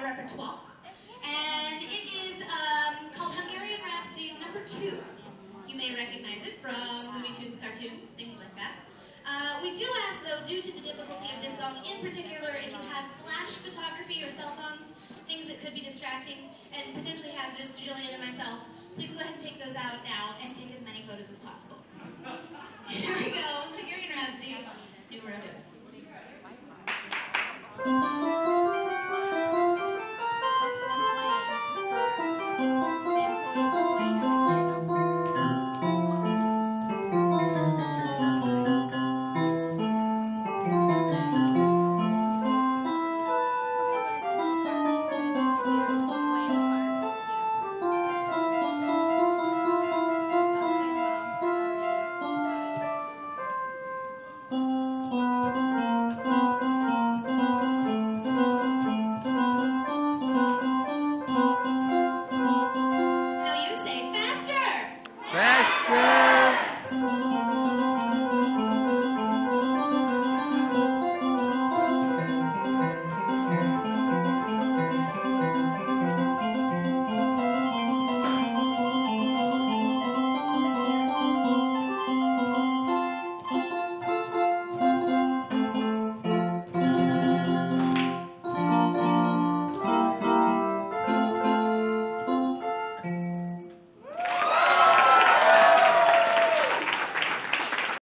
our repertoire. And it is um, called Hungarian Rhapsody number two. You may recognize it from Looney Tunes cartoons, things like that. Uh, we do ask, though, due to the difficulty of this song in particular, if you have flash photography or cell phones, things that could be distracting and potentially hazardous to Jillian and myself, please go ahead and take those out now and take as many photos as possible. Música 嗯